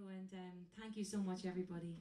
Diego, and um, thank you so much, everybody.